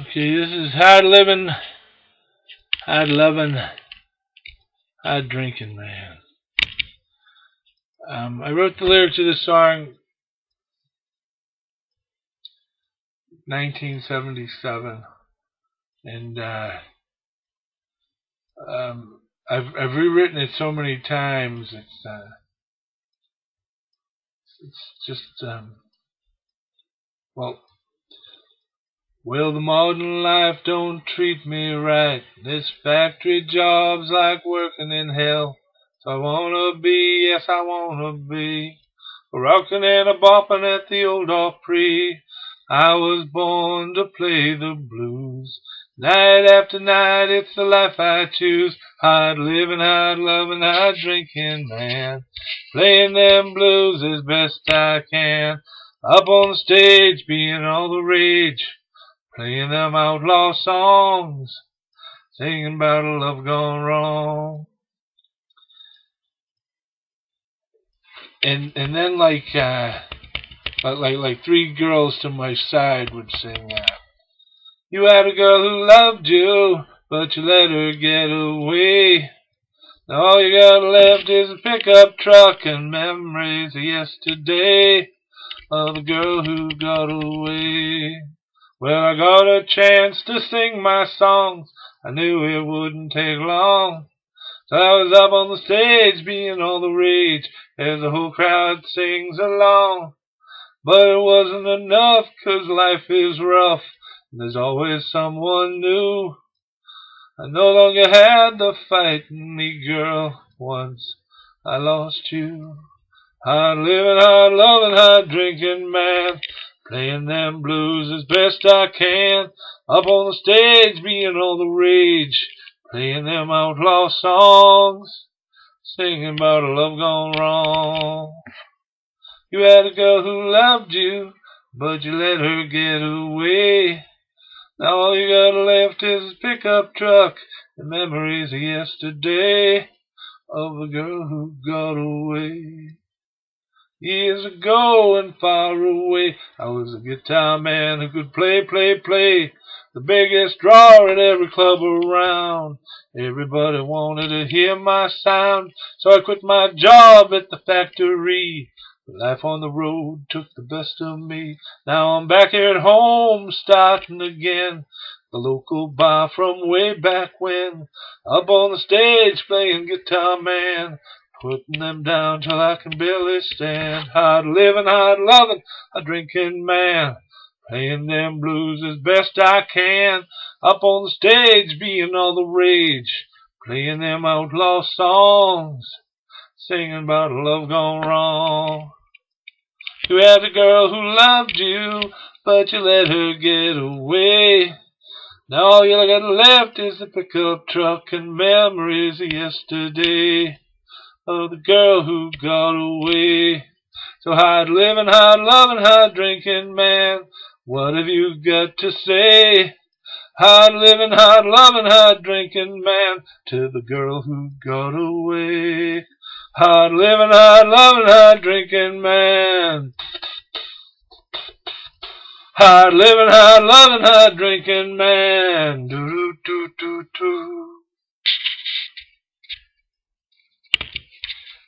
Okay, this is hard living, hard loving, hard drinking, man. Um, I wrote the lyrics to this song 1977, and uh, um, I've I've rewritten it so many times. It's uh, it's just um, well. Well, the modern life don't treat me right. This factory job's like working in hell. So I wanna be, yes, I wanna be, rocking and a bopping at the old Opry. I was born to play the blues. Night after night, it's the life I choose. Hard living, hard loving, hard drinking man. Playing them blues as best I can. Up on the stage, being all the rage. Playing them outlaw songs, singing a love gone wrong. And and then like uh like like three girls to my side would sing uh, You had a girl who loved you, but you let her get away. Now all you got left is a pickup truck and memories of yesterday of the girl who got away. Well, I got a chance to sing my songs. I knew it wouldn't take long. So I was up on the stage being all the rage as the whole crowd sings along. But it wasn't enough, 'cause life is rough. And there's always someone new. I no longer had the fight in me, girl. Once I lost you. Hard living, hard loving, hard drinking man. Playing them blues as best I can. Up on the stage being all the rage. Playing them outlaw songs. Singing about a love gone wrong. You had a girl who loved you, but you let her get away. Now all you got left is a pickup truck and memories of yesterday of a girl who got away. Years ago and far away, I was a guitar man who could play, play, play. The biggest draw at every club around. Everybody wanted to hear my sound, so I quit my job at the factory. Life on the road took the best of me. Now I'm back here at home, starting again. The local bar from way back when. Up on the stage playing guitar man. Putting them down till I can barely stand. Hard living, hard loving, a drinking man. Playing them blues as best I can. Up on the stage being all the rage. Playing them outlaw songs. Singing about love gone wrong. You had a girl who loved you, but you let her get away. Now all you got left is a pickup truck and memories of yesterday of the girl who got away. So hard living, hard loving, hard drinking man, what have you got to say? Hard living, hard loving, hard drinking man, to the girl who got away. Hard living, hard loving, hard drinking man. Hard living, hard loving, hard drinking man. Do do do do do.